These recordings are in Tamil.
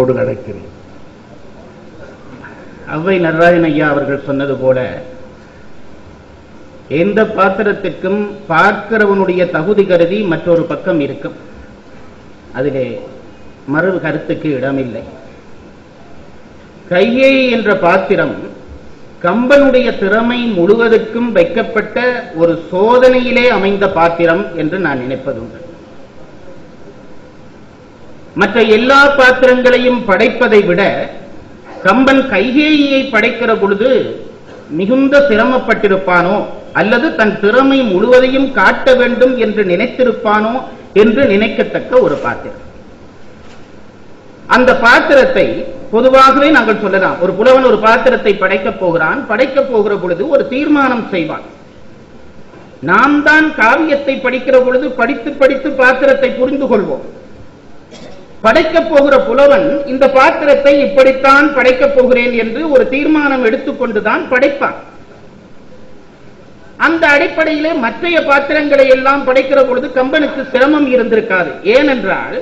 ஓடு நடக்கிறேன் அவ்வை நடராஜன் ஐயா அவர்கள் சொன்னது போல எந்த பாத்திரத்திற்கும் பார்க்கிறவனுடைய தகுதி கருதி மற்றொரு பக்கம் இருக்கும். அதிலே மறு கருத்துக்கு இடமில்லை. கையை என்ற பாத்திரம் கம்பனுடைய திறமை முழுவதற்கும் வைக்கப்பட்ட ஒரு சோதனையிலே அமைந்த பாத்திரம் என்று நான் நினைப்பதுண்டு. மற்ற எல்லா பாத்திரங்களையும் படைப்பதை விட கம்பன் கைகேயியை படைக்கிற பொழுது மிகுந்த சிரமப்பட்டிருப்பானோ? அல்லது தன் திறமை முழுவதையும் காட்ட வேண்டும் என்று நினைத்திருப்பானோ? என்று நினைக்கத்தக்க ஒரு பாத்திரம். அந்த பாத்திரத்தை பொதுவாகவே நாங்கள் சொல்லலாம். ஒரு புலவன் ஒரு பாத்திரத்தை படைக்கப் போகிறான். படைக்கப் போகிற பொழுது ஒரு தீர்மானம் செய்வான். நாம் தான் காவியத்தை படிக்கிற பொழுது படித்து படித்து பாத்திரத்தை புரிந்து கொள்வோம் படைக்கப் போகிற புலவன் இந்த பாத்திரத்தை இப்படித்தான் படைக்கப் போகிறேன் என்று ஒரு தீர்மானம் எடுத்துக்கொண்டுதான் படைப்பான். அந்த அடிப்படையிலே மற்றைய பாத்திரங்களை எல்லாம் படைக்கிற பொழுது கம்பனுக்கு சிரமம் இருந்திருக்காது. ஏனென்றால்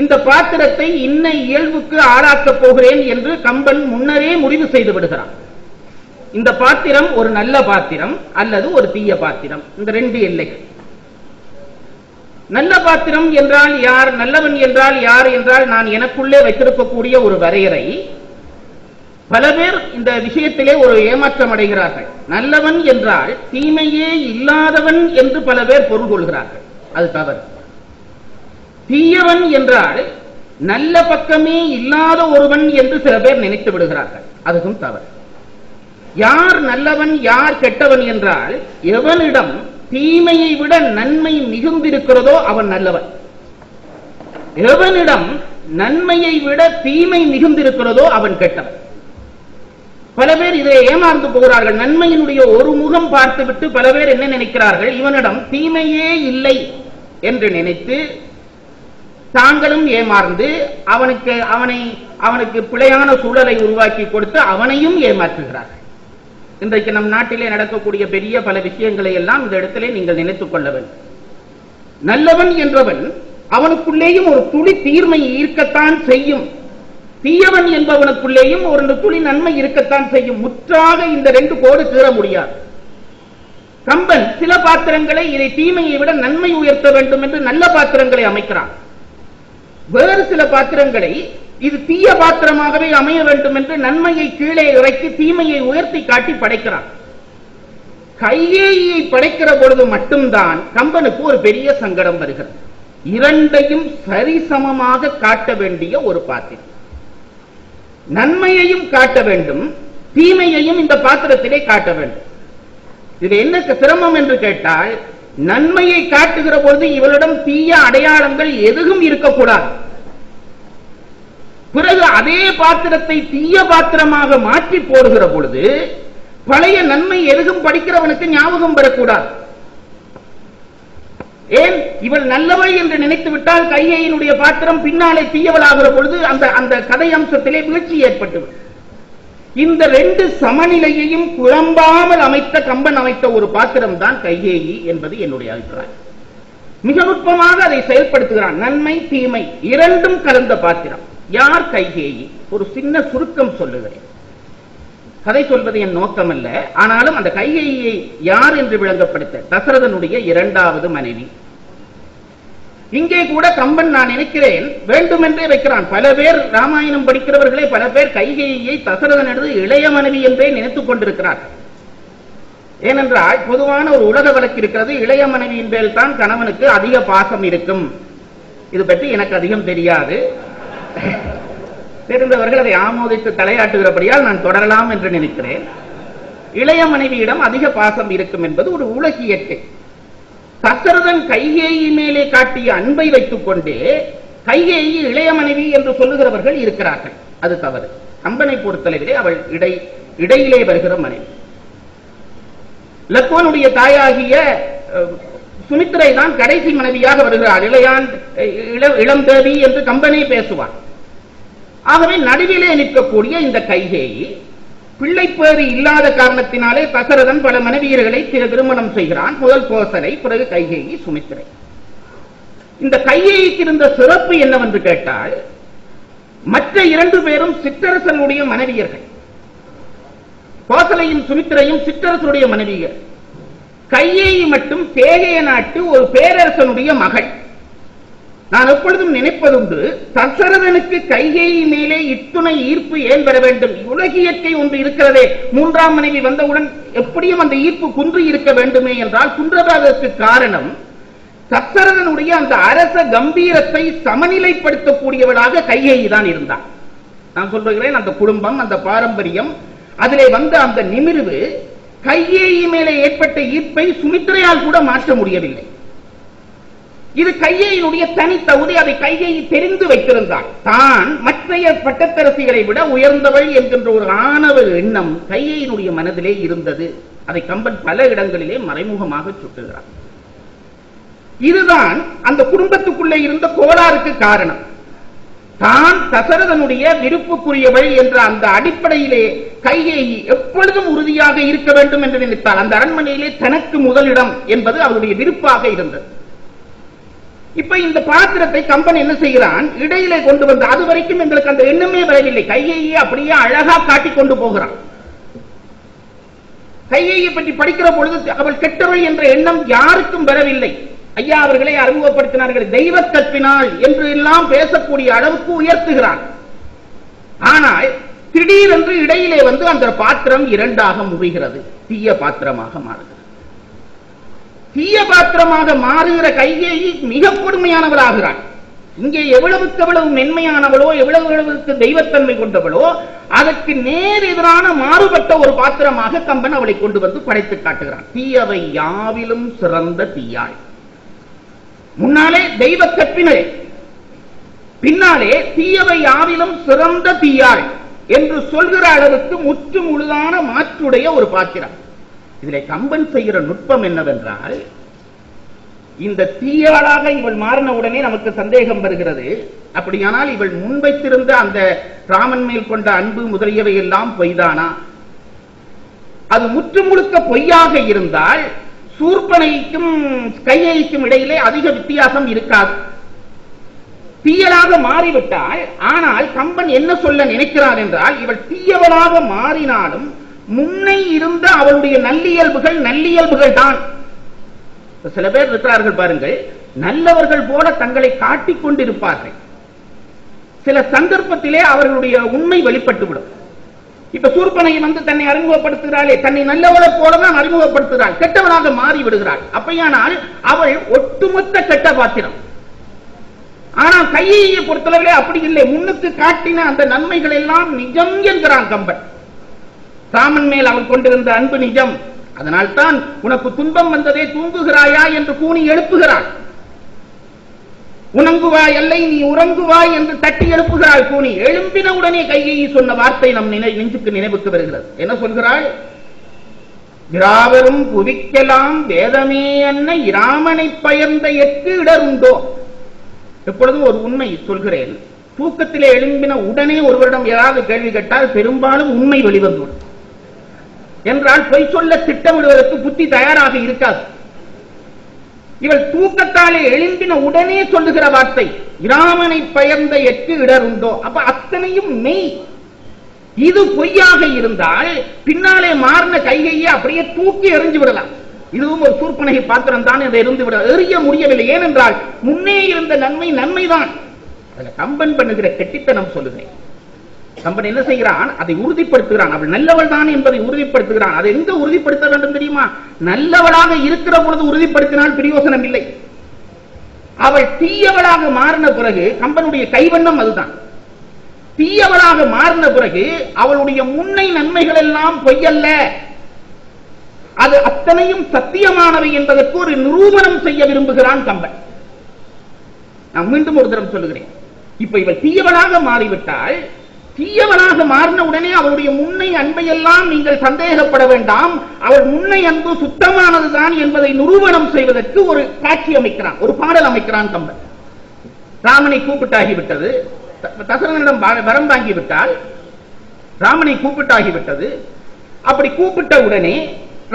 இந்த பாத்திரத்தை இன்ன இயல்புக்கு ஆளாக்கப் போகிறேன் என்று கம்பன் முன்னரே முடிவு செய்து விடுகிறான். இந்த பாத்திரம் ஒரு நல்ல பாத்திரம் அல்லது ஒரு தீய பாத்திரம். இந்த ரெண்டு எல்லைகள். நல்ல பாத்திரம் என்றால் யார் நல்லவன் என்றால் யார் என்றால் நான் எனக்குள்ளே வைத்திருக்கக்கூடிய ஒரு வரையறை. பல பேர் இந்த விஷயத்திலே ஒரு ஏமாற்றம் அடைகிறார்கள். நல்லவன் என்றால் தீமையே இல்லாதவன் என்று பல பேர் பொருள் கொள்கிறார்கள். அது தவறு. தீயவன் என்றால் நல்ல பக்கமே இல்லாத ஒருவன் என்று சில பேர் நினைத்து விடுகிறார்கள். அதுவும் தவறு. யார் நல்லவன் யார் கெட்டவன் என்றால் எவனிடம் தீமையை விட நன்மை மிகுந்திருக்கிறதோ அவன் நல்லவன். எவனிடம் நன்மையை விட தீமை மிகுந்திருக்கிறதோ அவன் கெட்டவன். பல பேர் இதை ஏமாந்து போகிறார்கள். நன்மையினுடைய ஒரு முகம் பார்த்துவிட்டு பல பேர் என்ன நினைக்கிறார்கள்? இவனிடம் தீமையே இல்லை என்று நினைத்து தாங்களும் ஏமாந்து அவனுக்கு அவனை அவனுக்கு பிழையான சூழலை உருவாக்கி கொடுத்து அவனையும் ஏமாற்றுகிறார்கள். இன்றைக்கு நம் நாட்டிலே நடக்கக்கூடிய பெரிய பல விஷயங்களை எல்லாம் இந்த இடத்திலே நீங்கள் நினைத்துக் கொள்ள வேண்டும். நல்லவன் என்றவன் அவனுக்குள்ளேயும் ஒரு துளி தீர்மை ஈர்க்கத்தான் செய்யும். தீயவன் என்பவனுக்குள்ளேயும் ஒரு துளி நன்மை இருக்கத்தான் செய்யும். முற்றாக இந்த ரெண்டு கோடு கீற முடியாது. கம்பன் சில பாத்திரங்களை இதை தீமையை விட நன்மை உயர்த்த வேண்டும் என்று நல்ல பாத்திரங்களை அமைக்கிறான். வேறு சில பாத்திரங்களை இது தீய பாத்திரமாகவே அமைய வேண்டும் என்று நன்மையை கீழே இறக்கி தீமையை உயர்த்தி காட்டி படைக்கிறான். கையேயை படைக்கிற பொழுது மட்டும்தான் கம்பனுக்கு ஒரு பெரிய சங்கடம் வருகிறது. இரண்டையும் சரிசமமாக காட்ட வேண்டிய ஒரு பாத்திரம். நன்மையையும் காட்ட வேண்டும் தீமையையும் இந்த பாத்திரத்திலே காட்ட வேண்டும். இது என்ன சிரமம் என்று கேட்டால் நன்மையை காட்டுகிற பொழுது இவளிடம் தீய அடையாளங்கள் எதுவும் இருக்கக்கூடாது. பிறகு அதே பாத்திரத்தை தீய பாத்திரமாக மாற்றி போடுகிற பொழுது பழைய நன்மை எதுவும் படிக்கிறவனுக்கு ஞாபகம் பெறக்கூடாது ஏன்? இவள் நல்லவள் என்று நினைத்து விட்டால் கையையினுடைய பாத்திரம் பின்னாலே தீயவளாகிற பொழுது அந்த அந்த கதை அம்சத்திலே வீழ்ச்சி ஏற்பட்டுவிடும் இந்த ரெண்டு சமநிலையையும் குழம்பாமல் அமைத்த கம்பன் அமைத்த ஒரு பாத்திரம் தான் கைகேயி என்பது என்னுடைய அபிப்பிராயம். மிக நுட்பமாக அதை செயல்படுத்துகிறான். நன்மை தீமை இரண்டும் கலந்த பாத்திரம். யார் கைகேயி? ஒரு சின்ன சுருக்கம் சொல்லுகிறேன். கதை சொல்வது என் நோக்கம் அல்ல ஆனாலும் அந்த கைகேயை யார் என்று விளங்கப்படுத்த தசரதனுடைய இரண்டாவது மனைவி. இங்கே கூட கம்பன் நான் நினைக்கிறேன் வேண்டுமென்றே வைக்கிறான். பல பேர் ராமாயணம் படிக்கிறவர்களே பல பேர் கைகையை தசரதன் இளைய மனைவி என்றே நினைத்துக் கொண்டிருக்கிறார்கள் ஏனென்றால் பொதுவான ஒரு உலக வழக்கு இருக்கிறது இளைய மனைவியின் பேரில் தான் கணவனுக்கு அதிக பாசம் இருக்கும். இது பற்றி எனக்கு அதிகம் தெரியாது. தெரிந்தவர்கள் அதை ஆமோதித்து தலையாட்டுகிறபடியால் நான் தொடரலாம் என்று நினைக்கிறேன். இளைய மனைவியிடம் அதிக பாசம் இருக்கும் என்பது ஒரு உலகியற்கை தசரதன் கைகேயி மேலே காட்டிய அன்பை வைத்துக் கொண்டே கைகேயி இளைய மனைவி என்று சொல்லுகிறவர்கள் இருக்கிறார்கள். அது தவறு. கம்பனை பொறுத்தளவிலே அவள் இடை இடையிலே வருகிற மனைவி. லக்வனுடைய தாயாகிய சுமித்திரை தான் கடைசி மனைவியாக வருகிறார். இளையான் இளம் தேவி என்று கம்பனே பேசுவார் ஆகவே நடுவிலே நிற்கக்கூடிய இந்த கைகேயி பிள்ளைப்பேறு இல்லாத காரணத்தினாலே தசரதன் பல மனைவியர்களை சில திருமணம் செய்கிறான். முதல் கோசலை பிறகு கைகேயி சுமித்திரை இந்த கையேயிக்கு இருந்த சிறப்பு என்னவென்று கேட்டால் மற்ற இரண்டு பேரும் சிற்றரசனுடைய மனைவியர்கள். கோசலையும் சுமித்திரையும் சிற்றரசனுடைய மனைவியர்கள். கையை மட்டும் பேகைய நாட்டு ஒரு பேரரசனுடைய மகள். நான் எப்பொழுதும் நினைப்பதுண்டு தசரதனுக்கு கைகேயி மேலே இத்துணை ஈர்ப்பு ஏன் பெற வேண்டும்? உலகியற்கை ஒன்று இருக்கிறதே. மூன்றாம் மனைவி வந்தவுடன் எப்படியும் அந்த ஈர்ப்பு குன்று இருக்க வேண்டுமே என்றால் குன்றதற்கு காரணம் தசரதனுடைய அந்த அரச கம்பீரத்தை சமநிலைப்படுத்தக்கூடியவளாக கையை தான் இருந்தான். நான் சொல்லுகிறேன் அந்த குடும்பம் அந்த பாரம்பரியம் அதிலே வந்த அந்த நிமிர்வு கையேயி மேலே ஏற்பட்ட ஈர்ப்பை சுமித்திரையால் கூட மாற்ற முடியவில்லை. இது கையையினுடைய தனித்தகுதி அதை கையை தெரிந்து வைத்திருந்தாள். தான் மற்றைய பட்டத்தரசிகளை விட உயர்ந்தவள் என்கின்ற ஒரு ஆணவ எண்ணம் கையையினுடைய மனதிலே இருந்தது. அதை கம்பன் பல இடங்களிலே மறைமுகமாக சுட்டுகிறார் இதுதான் அந்த குடும்பத்துக்குள்ளே இருந்த கோளாறுக்கு காரணம். தான் தசரதனுடைய விருப்புக்குரியவள் என்ற அந்த அடிப்படையிலே கையை எப்பொழுதும் உறுதியாக இருக்க வேண்டும் என்று நினைத்தாள். அந்த அரண்மனையிலே தனக்கு முதலிடம் என்பது அவருடைய விருப்பாக இருந்தது. இப்ப இந்த பாத்திரத்தை கம்பன் என்ன செய்கிறான்? இடையிலே கொண்டு வந்து அது வரைக்கும் எங்களுக்கு அந்த எண்ணமே வரவில்லை. கையையே அப்படியே அழகா காட்டி கொண்டு போகிறான். கையையை பற்றி படிக்கிற பொழுது அவள் கெட்டவள் என்ற எண்ணம் யாருக்கும் வரவில்லை. ஐயா அவர்களை அறிமுகப்படுத்தினார்கள். தெய்வ கற்பினால் என்று எல்லாம் பேசக்கூடிய அளவுக்கு உயர்த்துகிறான். ஆனால் திடீரென்று இடையிலே வந்து அந்த பாத்திரம் இரண்டாக முறிகிறது தீய பாத்திரமாக மாறுகிறது. தீய பாத்திரமாக மாறுகிற கையை மிக கொடுமையானவளாகிறாள். இங்கே எவ்வளவுக்கு எவ்வளவு மென்மையானவளோ எவ்வளவு எவ்வளவுக்கு தெய்வத்தன்மை கொண்டவளோ அதற்கு நேர் எதிரான மாறுபட்ட ஒரு பாத்திரமாக கம்பன் அவளை கொண்டு வந்து படைத்து காட்டுகிறான். தீயவை யாவிலும் சிறந்த தீயாள் முன்னாலே தெய்வ கற்பினே பின்னாலே தீயவை யாவிலும் சிறந்த தீயாள் என்று சொல்கிற அளவுக்கு முற்று முழுதான மாற்றுடைய ஒரு பாத்திரம். இதிலே கம்பன் செய்கிற நுட்பம் என்னவென்றால் இந்த தீயாளாக இவள் மாறின உடனே நமக்கு சந்தேகம் வருகிறது. அப்படியானால் இவள் முன்வைத்திருந்த அந்த ராமன் மேல் கொண்ட அன்பு முதலியவை எல்லாம் பொய்தானா? அது முற்று முழுக்க பொய்யாக இருந்தால் சூர்பனைக்கும் கையைக்கும் இடையிலே அதிக வித்தியாசம் இருக்காது. தீயலாக மாறிவிட்டால் ஆனால் கம்பன் என்ன சொல்ல நினைக்கிறார் என்றால் இவள் தீயவளாக மாறினாலும் முன்னை இருந்த அவளுடைய நல்லியல்புகள் நல்லியல்புகள் தான். சில பேர் இருக்கிறார்கள் பாருங்கள் நல்லவர்கள் போல தங்களை காட்டிக் கொண்டிருப்பார்கள். சில சந்தர்ப்பத்திலே அவர்களுடைய உண்மை வெளிப்பட்டுவிடும். இப்ப சூர்பனை வந்து தன்னை அறிமுகப்படுத்துகிறாளே தன்னை நல்லவளை போலதான் அறிமுகப்படுத்துகிறாள் கெட்டவளாக மாறி விடுகிறாள் அப்படியானால் அவள் ஒட்டுமொத்த கெட்ட பாத்திரம். ஆனா கையை பொறுத்தளவிலே அப்படி இல்லை. முன்னுக்கு காட்டின அந்த நன்மைகள் எல்லாம் நிஜம் என்கிறான் கம்பன். ராமன் மேல் அவன் கொண்டிருந்த அன்பு நிஜம். அதனால் தான் உனக்கு துன்பம் வந்ததே தூங்குகிறாயா என்று கூணி எழுப்புகிறாள். உணங்குவாய் அல்லை நீ உறங்குவாய் என்று தட்டி எழுப்புகிறாள் கூனி. எழும்பின உடனே கையை சொன்ன வார்த்தை நம் நினை நெஞ்சுக்கு நினைவுக்கு வருகிறது. என்ன சொல்கிறாள்? இராவரும் குவிக்கலாம் வேதமே என்ன இராமனை பயந்த எட்டு இடருண்டோ எப்பொழுதும் ஒரு உண்மை சொல்கிறேன். தூக்கத்திலே எழும்பின உடனே ஒருவரிடம் ஏதாவது கேள்வி கேட்டால் பெரும்பாலும் உண்மை வெளிவந்துவிடும். என்றால் பொய் சொல்ல திட்டமிடுவதற்கு புத்தி தயாராக இருக்காது. இவள் தூக்கத்தாலே எழும்பின உடனே சொல்லுகிற வார்த்தை இராமனை பயந்த எட்டு இடர் உண்டோ? அப்ப அத்தனையும் மெய். இது பொய்யாக இருந்தால் பின்னாலே மாறின கைகையை அப்படியே தூக்கி எறிஞ்சு விடலாம். இதுவும் ஒரு சூர்பனகை பாத்திரம் தான் அதை இருந்து விட எறிய முடியவில்லை. ஏனென்றால் முன்னே இருந்த நன்மை நன்மைதான். அதுல கம்பன் பண்ணுகிற கெட்டித்தனம் சொல்லுகிறேன். கம்பன் என்ன செய்கிறான்? அதை உறுதிப்படுத்துகிறான். அவள் நல்லவள் தான் என்பதை உறுதிப்படுத்துகிறான். அதை எங்க உறுதிப்படுத்த வேண்டும் தெரியுமா? நல்லவளாக இருக்கிற பொழுது உறுதிப்படுத்தினால் பிரயோசனம் இல்லை. அவள் தீயவளாக மாறின பிறகு கம்பனுடைய கைவண்ணம் அதுதான். தீயவளாக மாறின பிறகு அவளுடைய முன்னை நன்மைகள் எல்லாம் பொய்யல்ல. அது அத்தனையும் சத்தியமானவை என்பதற்கு ஒரு நிரூபணம் செய்ய விரும்புகிறான் கம்பன் நான் மீண்டும் ஒரு தரம் சொல்லுகிறேன். இப்ப இவள் தீயவளாக மாறிவிட்டால் தீயவனாக மாறின உடனே அவருடைய முன்னை அன்பையெல்லாம் நீங்கள் சந்தேகப்பட வேண்டாம். அவள் முன்னை அன்பு சுத்தமானதுதான் என்பதை நிரூபணம் செய்வதற்கு ஒரு காட்சி அமைக்கிறான் ஒரு பாடல் அமைக்கிறான் கம்பன். ராமனை கூப்பிட்டாகிவிட்டது. தசரனிடம் வரம் வாங்கிவிட்டால் ராமனை கூப்பிட்டாகிவிட்டது. அப்படி கூப்பிட்ட உடனே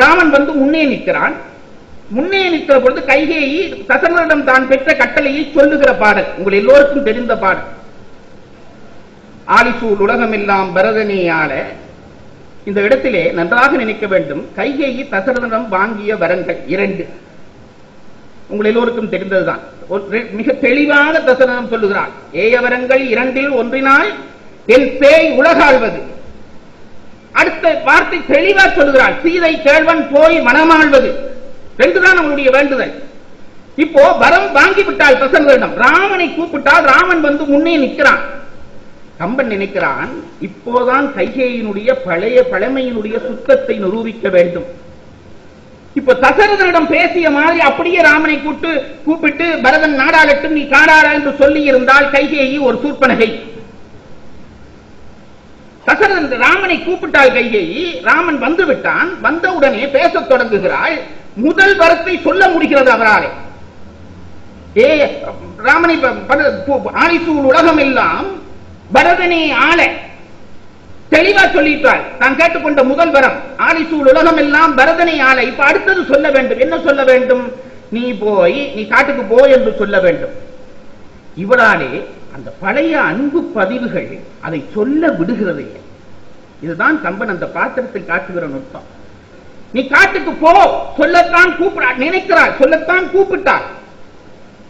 ராமன் வந்து முன்னே நிற்கிறான். முன்னே நிற்கிற பொழுது கைகேயி தசரனிடம் தான் பெற்ற கட்டளையை சொல்லுகிற பாடல் உங்கள் எல்லோருக்கும் தெரிந்த பாடல். ஆலிசூல் உலகமெல்லாம் பரதனே இந்த இடத்திலே நன்றாக நினைக்க வேண்டும். கைகேயி தசரதனம் வாங்கிய வரங்கள் இரண்டு. உங்கள் எல்லோருக்கும் தெரிந்ததுதான். மிக தெளிவாக தசரதம் சொல்லுகிறார் ஏயவரங்கள் இரண்டில் ஒன்றினால் என் பேய் உலகாழ்வது. அடுத்த வார்த்தை தெளிவா சொல்லுகிறார் சீதை கேழ்வன் போய் மனமாழ்வது. ரெண்டுதான் அவனுடைய வேண்டுதல். இப்போ வரம் வாங்கி விட்டால் தசரதனிடம் ராமனை கூப்பிட்டால் ராமன் வந்து முன்னே நிற்கிறான். கம்பன் நினைக்கிறான் இப்போதான் கைகேயினுடைய பழைய பழமையினுடைய சுத்தத்தை நிரூபிக்க வேண்டும். இப்ப தசரதனிடம் பேசிய மாதிரி அப்படியே ராமனை கூட்டு கூப்பிட்டு பரதன் நாடாளட்டும் நீ காடாளா என்று சொல்லி இருந்தால் கைகேயி ஒரு சூர்பனகை. தசரதன் ராமனை கூப்பிட்டால் கைகேயி ராமன் வந்து விட்டான் வந்தவுடனே பேசத் தொடங்குகிறாள் முதல் வரத்தை சொல்ல முடிகிறது அவராலே. ஏ ராமனை ப- ஆலிசூல் உலகம் எல்லாம் பரதனை ஆள. தெளிவா சொல்லிட்டாள் நான் கேட்டுக்கொண்ட முதல் வரம் ஆலிசூல் உலகம் எல்லாம் பரதனை ஆள. இப்ப அடுத்தது சொல்ல வேண்டும். என்ன சொல்ல வேண்டும்? நீ போய் நீ காட்டுக்கு போ என்று சொல்ல வேண்டும். இவளாலே அந்த பழைய அன்பு பதிவுகள் அதை சொல்ல விடுகிறது. இல்லை இதுதான் கம்பன் அந்த பாத்திரத்தில் காட்டுகிற நுட்பம். நீ காட்டுக்கு போ. சொல்லத்தான் கூப்பிடா நினைக்கிறாள். சொல்லத்தான் கூப்பிட்டாள்.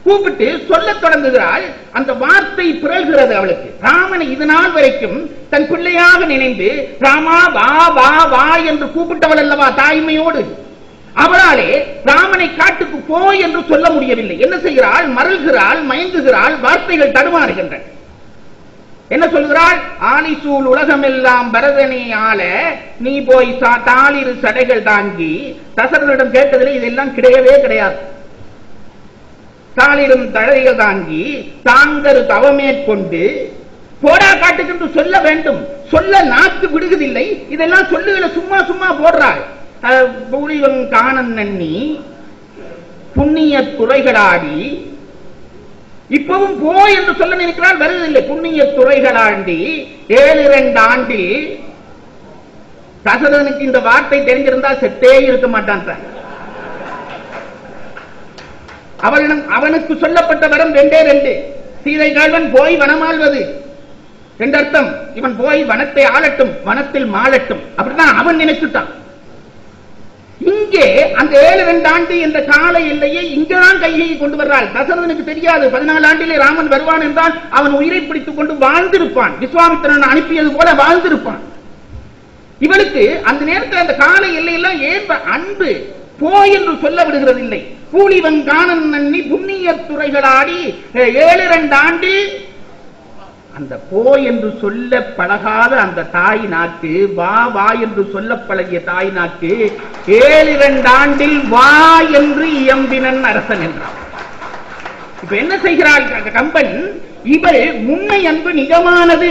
கூப்பிட்டு சொல்லத் தொடங்குகிறாள். அந்த வார்த்தை பிறழ்கிறது அவளுக்கு. ராமனை இது நாள் வரைக்கும் தன் பிள்ளையாக நினைந்து ராமா வா வா வா என்று கூப்பிட்டவள் அல்லவா தாய்மையோடு? அவளாலே ராமனை காட்டுக்கு போ என்று சொல்ல முடியவில்லை. என்ன செய்கிறாள்? மறல்கிறாள் மயங்குகிறாள் வார்த்தைகள் தடுமாறுகின்றன. என்ன சொல்கிறாள்? ஆனிசூல் உலகம் எல்லாம் பரதனை ஆள நீ போய் சா- தாளிரு சடைகள் தாங்கி. தசரனிடம் கேட்டதில் இதெல்லாம் கிடையவே கிடையாது. தாளிரும் தழைகள் தாங்கி தாங்கரு தவமேற்கொண்டு போடா காட்டுக்கு சொல்ல வேண்டும். சொல்ல நாக்கு விடுவதில்லை இதெல்லாம் சொல்லுகிற சும்மா சும்மா போடுறாள். அஹ், காணன் நன்னி புண்ணிய துறைகளாடி இப்பவும் போ என்று சொல்ல நினைக்கிறால் வருவதில்லை. புண்ணிய துறைகளாண்டி ஏழு இரண்டு ஆண்டில் தசரனுக்கு இந்த வார்த்தை தெரிஞ்சிருந்தால் செத்தே இருக்க மாட்டான் சார் அவனிடம் அவனுக்கு சொல்லப்பட்ட வரம் ரெண்டே ரெண்டு. சீதை கால்வன் போய் வனமாள்வது. ரெண்டு அர்த்தம். இவன் போய் வனத்தை ஆளட்டும் வனத்தில் மாளட்டும். அப்படிதான் அவன் நினைச்சுட்டான். இங்கே அந்த ஏழு ரெண்டு ஆண்டு என்ற கால எல்லையை இங்கேதான் கையை கொண்டு வர்றாள். தசரதனுக்கு தெரியாது. பதினாலு ஆண்டிலே ராமன் வருவான் என்றால் அவன் உயிரை பிடித்துக் கொண்டு வாழ்ந்திருப்பான். விஸ்வாமித்திரன் அனுப்பியது போல வாழ்ந்திருப்பான். இவளுக்கு அந்த நேரத்தில் அந்த கால எல்லையெல்லாம் ஏன் அன்பு. போ என்று சொல்ல விடுகிறதில்லை. கூலிவன் காணன் நன்னி புண்ணிய துறைகளாடி அஹ், ஏழு இரண்டு ஆண்டு அந்த போ என்று சொல்ல பழகாத அந்த தாய் நாக்கு வா வா என்று சொல்ல பழகிய தாய் நாக்கு ஏழு இரண்டு ஆண்டில் வா என்று இயம்பினன் அரசன் என்றான். இப்ப என்ன செய்கிறாள் கம்பன்? இவள் முன்னை அன்பு நிஜமானது.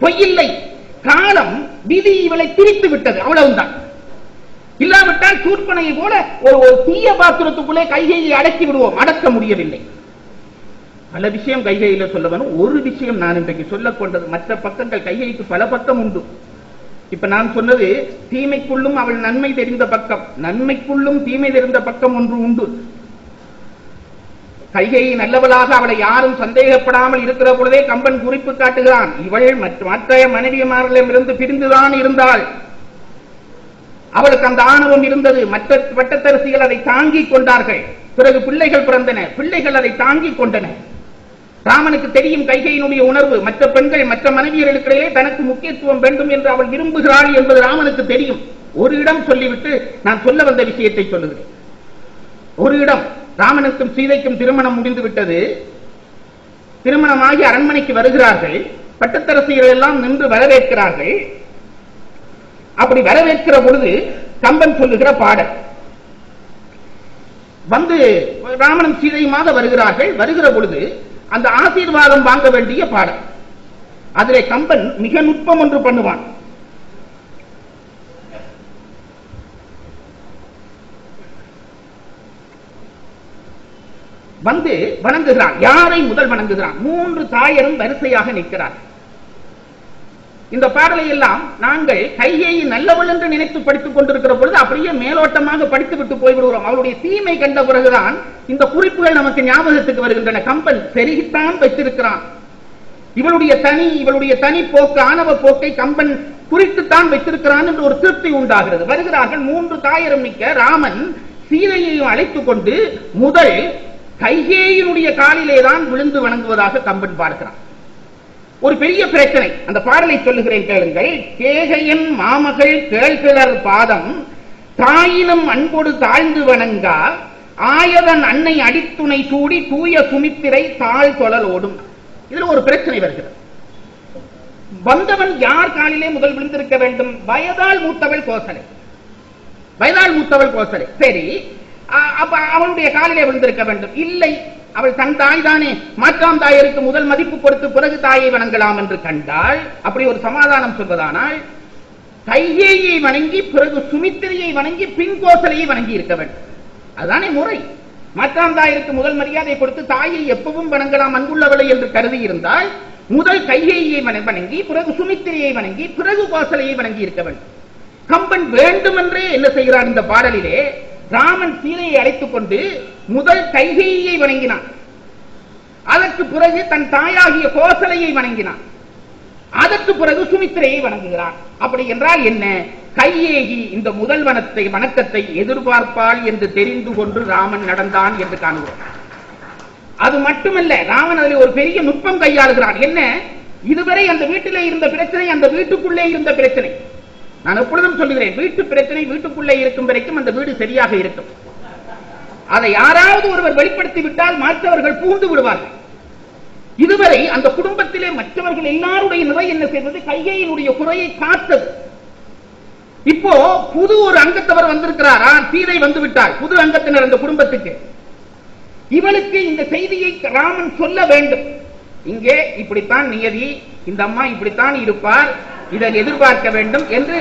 பொய்யில்லை காலம் விதி இவளை திரித்து விட்டது. அவ்வளவுதான். இல்லாவிட்டால் சூர்பனையை போல ஒரு ஒரு தீய பாத்திரத்துக்குள்ளே கைகையை அடக்கி விடுவோம். அடக்க முடியவில்லை. பல விஷயம் கைகையில சொல்ல வேணும். ஒரு விஷயம் நான் இன்றைக்கு சொல்ல கொண்டது. மற்ற பக்கங்கள் கைகைக்கு பல பக்கம் உண்டு. இப்ப நான் சொன்னது தீமைக்குள்ளும் அவள் நன்மை தெரிந்த பக்கம். நன்மைக்குள்ளும் தீமை தெரிந்த பக்கம் ஒன்று உண்டு. கைகையை நல்லவளாக அவளை யாரும் சந்தேகப்படாமல் இருக்கிற பொழுதே கம்பன் குறிப்பு காட்டுகிறான். இவள் மற்ற மற்ற மனைவிமாரிடமிருந்து பிரிந்துதான் இருந்தாள். அவளுக்கு அந்த ஆணவம் இருந்தது. மற்ற வட்டத்தரசிகள் அதை தாங்கிக் கொண்டார்கள். பிறகு பிள்ளைகள் பிறந்தன. பிள்ளைகள் அதை தாங்கிக் கொண்டன. ராமனுக்கு தெரியும் கைகையினுடைய உணர்வு. மற்ற பெண்கள் மற்ற மனைவியர்களுக்கிடையே தனக்கு முக்கியத்துவம் வேண்டும் என்று அவள் விரும்புகிறாள் என்பது ராமனுக்கு தெரியும். ஒரு இடம் சொல்லிவிட்டு நான் சொல்ல வந்த விஷயத்தை சொல்லுகிறேன். ஒரு இடம். ராமனுக்கும் சீதைக்கும் திருமணம் முடிந்து விட்டது திருமணமாகி அரண்மனைக்கு வருகிறார்கள். பட்டத்தரசிகள் எல்லாம் நின்று வரவேற்கிறார்கள். அப்படி வரவேற்கிற பொழுது கம்பன் சொல்லுகிற பாடல். வந்து ராமனும் சீதையுமாக வருகிறார்கள் வருகிற பொழுது அந்த ஆசீர்வாதம் வாங்க வேண்டிய பாடல். அதிலே கம்பன் மிக நுட்பம் ஒன்று பண்ணுவான். வந்து வணங்குகிறான் யாரை முதல் வணங்குகிறான்? மூன்று தாயரும் வரிசையாக நிற்கிறார் இந்த பாடலை எல்லாம் நாங்கள் கையை நல்லவள் என்று நினைத்து படித்துக் கொண்டிருக்கிற பொழுது அப்படியே மேலோட்டமாக படித்து விட்டு போய்விடுகிறோம். அவளுடைய தீமை கண்ட பிறகுதான் இந்த குறிப்புகள் நமக்கு ஞாபகத்துக்கு வருகின்றன. கம்பன் பெருகித்தான் வைத்திருக்கிறான். இவளுடைய தனி இவளுடைய தனி போக்கு ஆணவ போக்கை கம்பன் குறித்துத்தான் வைத்திருக்கிறான் என்று ஒரு திருப்தி உண்டாகிறது. வருகிறார்கள் மூன்று தாயரம் மிக்க ராமன் சீதையையும் அழைத்துக் கொண்டு முதல் கைகேயினுடைய காலிலே தான் விழுந்து வணங்குவதாக கம்பன் பார்க்கிறான். ஒரு பெரிய பிரச்சனை. அந்த பாடலை சொல்லுகிறேன் கேளுங்கள். கேகையன் மாமகள் கேள்கிழர் பாதம் தாயினும் அன்போடு தாழ்ந்து வணங்கா ஆயதன் அன்னை அடித்துணை சூடி தூய சுமித்திரை தாழ் தொழலோடும் இதுல ஒரு பிரச்சனை வருகிறது. வந்தவன் யார் காலிலே முதல் விழுந்திருக்க வேண்டும்? வயதால் மூத்தவள் கோசலை. வயதால் மூத்தவள் கோசலை. சரி அப்ப அவனுடைய காலிலே விழுந்திருக்க வேண்டும். இல்லை அவள் தன் தாய் தானே மாற்றாம் தாயருக்கு முதல் மதிப்பு கொடுத்து பிறகு தாயை வணங்கலாம் என்று கண்டால் அப்படி ஒரு சமாதானம் சொல்வதானால் கைகேயை வணங்கி பிறகு சுமித்திரையை வணங்கி பின் கோசலையை வணங்கி இருக்க வேண்டும் அதுதானே முறை. மாற்றாம் தாயருக்கு முதல் மரியாதை கொடுத்து தாயை எப்பவும் வணங்கலாம் அன்புள்ளவளை என்று கருதி இருந்தால் முதல் கைகேயை வண- வணங்கி பிறகு சுமித்திரையை வணங்கி பிறகு கோசலையை வணங்கி இருக்க வேண்டும் கம்பன் வேண்டுமென்றே என்ன செய்கிறார் இந்த பாடலிலே? ராமன் சீதையை அழைத்துக் கொண்டு முதல் கைகேயை வணங்கினான். அதற்கு பிறகு தன் தாயாகிய கோசலையை வணங்கினான். அதற்கு பிறகு சுமித்திரையை வணங்குகிறான். அப்படி என்றால் என்ன? கையேகி இந்த முதல் வனத்தை வணக்கத்தை எதிர்பார்ப்பாள் என்று தெரிந்து கொண்டு ராமன் நடந்தான் என்று காணுகிறோம். அது மட்டுமல்ல ராமன் அதில் ஒரு பெரிய நுட்பம் கையாளுகிறான். என்ன? இதுவரை அந்த வீட்டிலே இருந்த பிரச்சனை அந்த வீட்டுக்குள்ளே இருந்த பிரச்சனை. நான் எப்பொழுதும் சொல்லுகிறேன் வீட்டு பிரச்சனை வீட்டுக்குள்ளே இருக்கும் வரைக்கும் அந்த வீடு சரியாக இருக்கும். அதை யாராவது ஒருவர் வெளிப்படுத்தி விட்டால் மற்றவர்கள் பூந்து விடுவார்கள். இதுவரை அந்த குடும்பத்திலே மற்றவர்கள் எல்லாருடைய நிலை என்ன செய்வது கைகையினுடைய குறையை காத்தது இப்போ புது ஒரு அங்கத்தவர் வந்திருக்கிறாரா? சீதை வந்து விட்டார் புது அங்கத்தினர் அந்த குடும்பத்துக்கு. இவளுக்கு இந்த செய்தியை ராமன் சொல்ல வேண்டும். இங்கே இப்படித்தான் நியதி இந்த அம்மா இப்படித்தான் இருப்பார். இதை எதிர்பார்க்க வேண்டும் என்று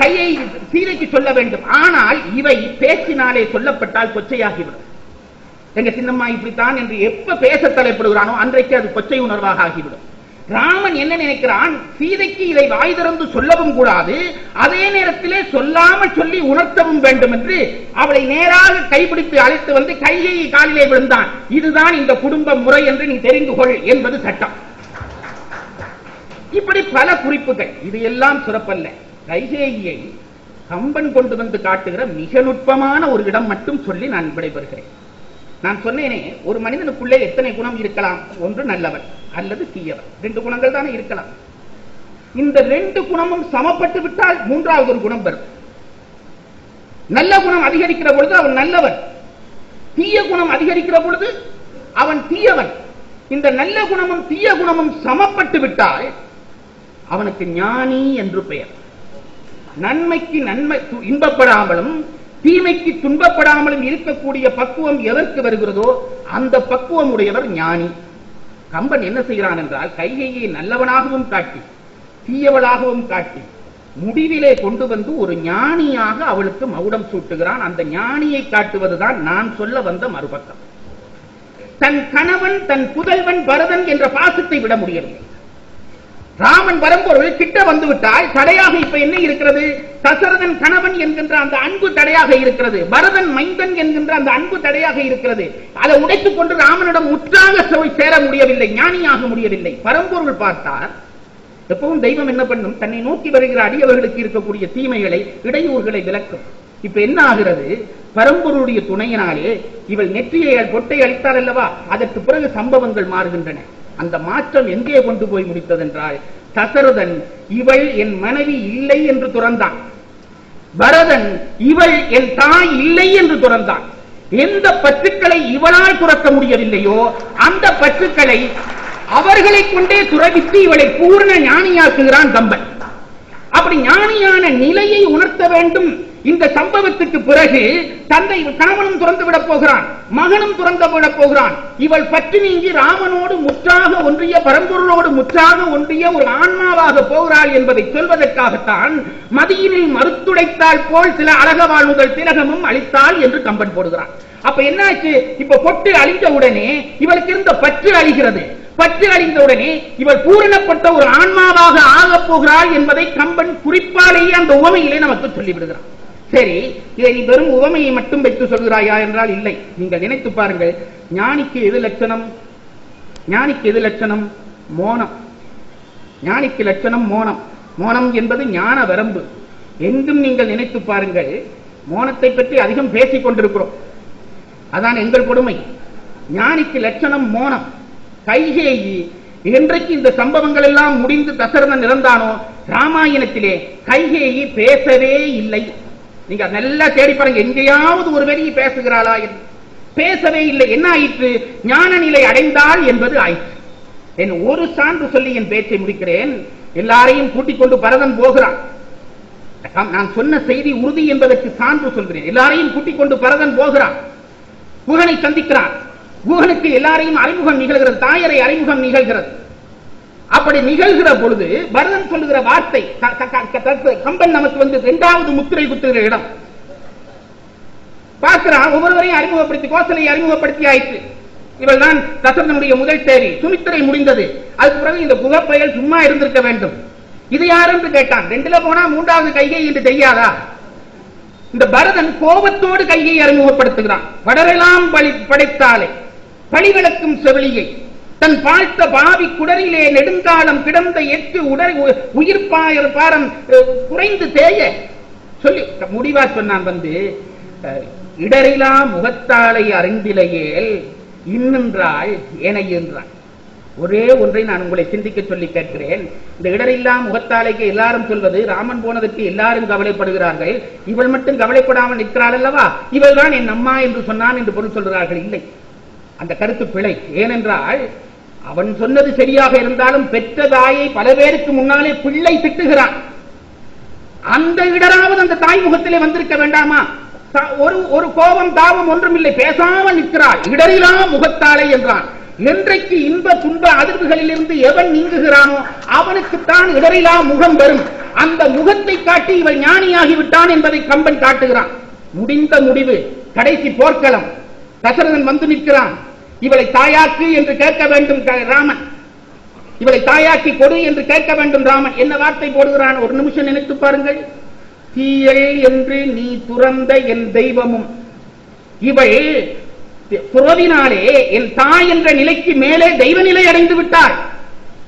கையை சீதைக்கு சொல்ல வேண்டும். ஆனால் இவை பேச்சினாலே சொல்லப்பட்டால் கொச்சையாகிவிடும். எங்க சின்னம்மா இப்படித்தான் என்று எப்ப பேச தலைப்படுகிறானோ அன்றைக்கு அது கொச்சை உணர்வாக ஆகிவிடும். ராமன் என்ன நினைக்கிறான்? சீதைக்கு இதை வாய் திறந்து சொல்லவும் கூடாது அதே நேரத்திலே சொல்லாமல் சொல்லி உணர்த்தவும் வேண்டும் என்று அவளை நேராக கைப்பிடித்து அழைத்து வந்து கையை காலிலே விழுந்தான். இதுதான் இந்த குடும்ப முறை என்று நீ தெரிந்து கொள் என்பது சட்டம். இப்படி பல குறிப்புகள். இது எல்லாம் சிறப்பல்ல. கைகேயியை கம்பன் கொண்டு வந்து காட்டுகிற மிக நுட்பமான ஒரு இடம் மட்டும் சொல்லி நான் விடைபெறுகிறேன். நான் சொன்னேனே ஒரு மனிதனுக்குள்ளே எத்தனை குணம் இருக்கலாம்? ஒன்று நல்லவன் அல்லது தீயவன். ரெண்டு குணங்கள் தானே இருக்கலாம். இந்த ரெண்டு குணமும் சமப்பட்டு விட்டால் மூன்றாவது ஒரு குணம் வரும். நல்ல குணம் அதிகரிக்கிற பொழுது அவன் நல்லவன். தீய குணம் அதிகரிக்கிற பொழுது அவன் தீயவன். இந்த நல்ல குணமும் தீய குணமும் சமப்பட்டு விட்டால் அவனுக்கு ஞானி என்று பெயர். நன்மைக்கு நன்மை இன்பப்படாமலும் தீமைக்கு துன்பப்படாமலும் இருக்கக்கூடிய பக்குவம் எதற்கு வருகிறதோ அந்த பக்குவம் உடையவர் ஞானி. கம்பன் என்ன செய்கிறான் என்றால் கைகையை நல்லவனாகவும் காட்டி தீயவளாகவும் காட்டி முடிவிலே கொண்டு வந்து ஒரு ஞானியாக அவளுக்கு மகுடம் சூட்டுகிறான். அந்த ஞானியை காட்டுவதுதான் நான் சொல்ல வந்த மறுபக்கம். தன் கணவன் தன் புதல்வன் பரதன் என்ற பாசத்தை விட முடியவில்லை. ராமன் வரும்பொருள் கிட்ட வந்து விட்டால் தடையாக இப்ப என்ன இருக்கிறது? தசரதன் கணவன் என்கின்ற அந்த அன்பு தடையாக இருக்கிறது. பரதன் மைந்தன் என்கின்ற அந்த அன்பு தடையாக இருக்கிறது. அதை உடைத்துக் கொண்டு ராமனிடம் முற்றாக போய் சேர முடியவில்லை ஞானியாக முடியவில்லை. பரம்பொருள் பார்த்தார் எப்பவும் தெய்வம் என்ன பண்ணும்? தன்னை நோக்கி வருகிற அடியவர்களுக்கு இருக்கக்கூடிய தீமைகளை இடையூறுகளை விளக்கும். இப்ப என்ன ஆகிறது? பரம்பொருளுடைய துணையினாலே இவள் நெற்றியை பொட்டை அளித்தார் அல்லவா? அதற்கு பிறகு சம்பவங்கள் மாறுகின்றன. அந்த மாற்றம் எங்கே கொண்டு போய் முடித்ததென்றால் தசரதன் இவள் என் மனைவி இல்லை என்று துறந்தான். பரதன் இவள் என் தாய் இல்லை என்று துறந்தான். எந்த பற்றுக்களை இவளால் துறக்க முடியவில்லையோ அந்த பற்றுக்களை அவர்களை கொண்டே துறவித்து இவளை பூர்ண ஞானியாக்குகிறான் கம்பன் அப்படி ஞானியான நிலையை உணர்த்த வேண்டும். இந்த சம்பவத்துக்கு பிறகு தந்தை கணவனும் துறந்து விடப் போகிறான் மகனும் துறந்து விடப் போகிறான். இவள் பற்றி நீங்கி ராமனோடு முற்றாக ஒன்றிய பரம்பொருளோடு முற்றாக ஒன்றிய ஒரு ஆன்மாவாக போகிறாள் என்பதை சொல்வதற்காகத்தான் மதியினில் மறுத்துடைத்தால் போல் சில அழக வாழ்வுகள் திலகமும் அளித்தாள் என்று கம்பன் போடுகிறான். அப்ப என்னாச்சு? இப்ப பொட்டு அழிந்த உடனே இவளுக்கு இருந்த பற்று அழிகிறது. பற்று அழிந்தவுடனே இவள் பூரணப்பட்ட ஒரு ஆன்மாவாக ஆகப் போகிறாள் என்பதை கம்பன் குறிப்பாலேயே அந்த உவமையிலே நமக்கு சொல்லிவிடுகிறான். சரி இதை நீ வெறும் உவமையை மட்டும் வைத்து சொல்கிறாயா என்றால் இல்லை. நீங்கள் நினைத்து பாருங்கள் ஞானிக்கு எது லட்சணம்? ஞானிக்கு எது லட்சணம்? மோனம். ஞானிக்கு லட்சணம் மோனம். மோனம் என்பது ஞான வரம்பு. எங்கும் நீங்கள் நினைத்து பாருங்கள் மோனத்தை பற்றி அதிகம் பேசிக் கொண்டிருக்கிறோம். அதான் எங்கள் கொடுமை. ஞானிக்கு லட்சணம் மோனம். கைகேயி என்றைக்கு இந்த சம்பவங்கள் எல்லாம் முடிந்து தசரதன் இறந்தானோ ராமாயணத்திலே கைகேயி பேசவே இல்லை. நீங்க நல்லா தேடி பாருங்க. எங்கேயாவது ஒரு வெளியே பேசுகிறாளா என்று. பேசவே இல்லை. என்ன ஆயிற்று? ஞான நிலை அடைந்தாள் என்பது ஆயிற்று. என் ஒரு சான்று சொல்லி என் பேச்சை முடிக்கிறேன். எல்லாரையும் கூட்டிக் கொண்டு பரதன் போகிறான். நான் சொன்ன செய்தி உறுதி என்பதற்கு சான்று சொல்கிறேன். எல்லாரையும் கூட்டிக் கொண்டு பரதன் போகிறான். குகனை சந்திக்கிறான். குகனுக்கு எல்லாரையும் அறிமுகம் நிகழ்கிறது. தாயரை அறிமுகம் நிகழ்கிறது. அப்படி நிகழ்கிற பொழுது பரதன் சொல்லுகிற வார்த்தை கம்பன் நமக்கு வந்து இரண்டாவது முத்திரை குத்துகிற இடம். பார்க்கிறான் ஒவ்வொருவரையும் அறிமுகப்படுத்தி கோசலையை அறிமுகப்படுத்தி ஆயிற்று இவள் தான் தசரதனுடைய முதல் தேவி. சுமித்திரை முடிந்தது. அதுக்கு பிறகு இந்த புகப்பயல் சும்மா இருந்திருக்க வேண்டும். இது யார் என்று கேட்டான். ரெண்டுல போனா மூன்றாவது கைகை என்று தெரியாதா? இந்த பரதன் கோபத்தோடு கையை அறிமுகப்படுத்துகிறான். வடரெல்லாம் படைத்தாலே பழிவிளக்கும் செவிலியை. தன் பார்த்த பாவி குடரிலே நெடுங்காலம் கிடந்த எட்டு உடல் உ- உயிர் பாயர் பாரம் குறைந்து தேய. சொல்லி முடிவா சொன்னான் வந்து இடரிலா முகத்தாளை அறிந்திலையேல் இன்னென்றால் என என்றான். ஒரே ஒன்றை நான் உங்களை சிந்திக்க சொல்லி கேட்கிறேன். இந்த இடரில்லா முகத்தாலைக்கு எல்லாரும் சொல்வது ராமன் போனதற்கு எல்லாரும் கவலைப்படுகிறார்கள். இவள் மட்டும் கவலைப்படாமல் நிற்கிறாள் அல்லவா? இவள் தான் என் அம்மா என்று சொன்னான் என்று பொருள் சொல்கிறார்கள். இல்லை. அந்த கருத்து பிழை. ஏனென்றால் அவன் சொன்னது சரியாக இருந்தாலும் பெற்ற தாயை பல பேருக்கு முன்னாலே பிள்ளை திட்டுகிறான். அந்த இடராவது அந்த தாய் முகத்திலே வந்திருக்க வேண்டாமா? ஒரு ஒரு கோபம் தாபம் ஒன்றுமில்லை. பேசாமல் நிற்கிறாள். இடரிலா முகத்தாளை என்றான். என்றைக்கு இன்ப துன்ப அதிர்வுகளிலிருந்து எவன் நீங்குகிறானோ அவனுக்குத்தான் இடரிலா முகம் வரும். அந்த முகத்தை காட்டி இவன் ஞானியாகி விட்டான் என்பதை கம்பன் காட்டுகிறான். முடிந்த முடிவு. கடைசி போர்க்களம். தசரதன் வந்து நிற்கிறான். இவளை தாயாக்கு என்று கேட்க வேண்டும் ராமன். இவளை தாயாக்கி கொடு என்று கேட்க வேண்டும் ராமன். என்ன வார்த்தை போடுகிறான்? ஒரு நிமிஷம் நினைத்து பாருங்கள். தீயல் என்று நீ துறந்த என் தெய்வமும் இவள் துறவினாலே என் தாய் என்ற நிலைக்கு மேலே தெய்வ நிலை அடைந்து விட்டாள்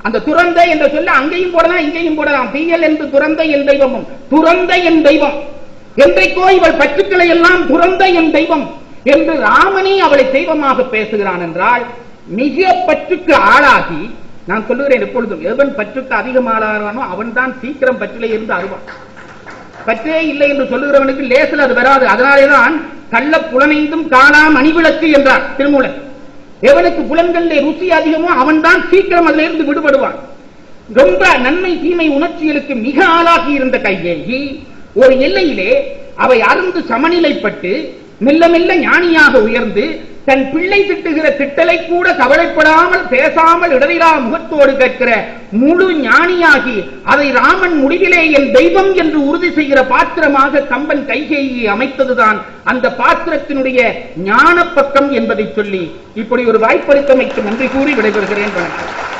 அந்த துறந்த என்ற சொல்ல அங்கேயும் போடலாம் இங்கேயும் போடலாம். தீயல் என்று துறந்த என் தெய்வமும் துறந்த என் தெய்வம். என்றைக்கோ இவள் பற்றுக்களை எல்லாம் துறந்த என் தெய்வம். என்று ராமனே அவளை தெய்வமாக பேசுகிறான் என்றால் மிக பற்றுக்கு ஆளாகி நான் சொல்லுகிறேன் எப்பொழுதும் எவன் பற்றுக்கு அதிகம் ஆளாகிறானோ அவன் தான் சீக்கிரம் பற்றிலே இருந்து அருவான். பற்றே இல்லை என்று சொல்லுகிறவனுக்கு லேசில் அது வராது. அதனாலேதான் கள்ள புலனைந்தும் காணாம் அணிவிளக்கு என்றார் திருமூலன். எவனுக்கு புலன்களிலே ருசி அதிகமோ அவன் தான் சீக்கிரம் அதில் இருந்து விடுபடுவான். ரொம்ப நன்மை தீமை உணர்ச்சிகளுக்கு மிக ஆளாகி இருந்த கையேகி ஒரு எல்லையிலே அவை அருந்து சமநிலைப்பட்டு மெல்ல மெல்ல ஞானியாக உயர்ந்து தன் பிள்ளை திட்டுகிற திட்டலை கூட கவலைப்படாமல் பேசாமல் இடரிலா முகத்தோடு கேட்கிற முழு ஞானியாகி அதை ராமன் முடிவிலே என் தெய்வம் என்று உறுதி செய்கிற பாத்திரமாக கம்பன் கைகேயை அமைத்ததுதான் அந்த பாத்திரத்தினுடைய ஞான பக்கம் என்பதை சொல்லி இப்படி ஒரு வாய்ப்பளித்தமைக்கு நன்றி கூறி விடைபெறுகிறேன். வணக்கம்.